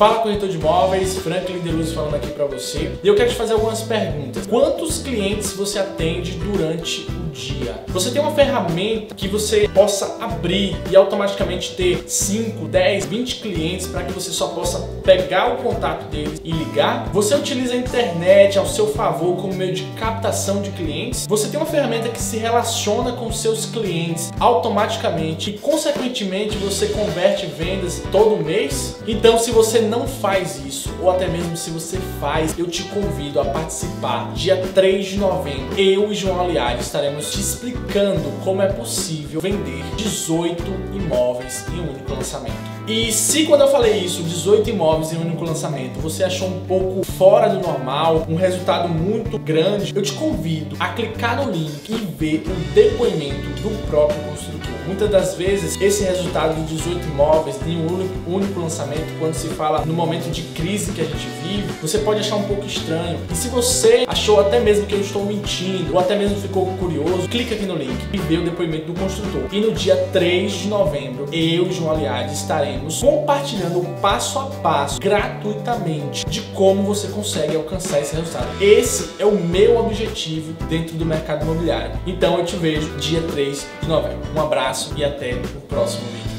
Fala corretor de imóveis, Franklin Deluz falando aqui para você. E eu quero te fazer algumas perguntas. Quantos clientes você atende durante o dia? Você tem uma ferramenta que você possa abrir e automaticamente ter 5, 10, 20 clientes para que você só possa pegar o contato deles e ligar? Você utiliza a internet ao seu favor como meio de captação de clientes? Você tem uma ferramenta que se relaciona com seus clientes automaticamente e consequentemente você converte vendas todo mês? Então se você não faz isso, ou até mesmo se você faz, eu te convido a participar. Dia 3 de novembro, eu e João Aliari estaremos te explicando como é possível vender 18 imóveis em um único lançamento. E se quando eu falei isso, 18 imóveis em um único lançamento, você achou um pouco fora do normal, um resultado muito grande, eu te convido a clicar no link e ver o depoimento do próprio construtor. Muitas das vezes, esse resultado de 18 imóveis em um único lançamento, quando se fala no momento de crise que a gente vive, você pode achar um pouco estranho. E se você achou até mesmo que eu estou mentindo, ou até mesmo ficou curioso, clica aqui no link e vê o depoimento do construtor. E no dia 3 de novembro, eu e João Aliade estaremos compartilhando passo a passo, gratuitamente, de como você consegue alcançar esse resultado. Esse é o meu objetivo dentro do mercado imobiliário. Então eu te vejo dia 3 de novembro. Um abraço e até o próximo vídeo.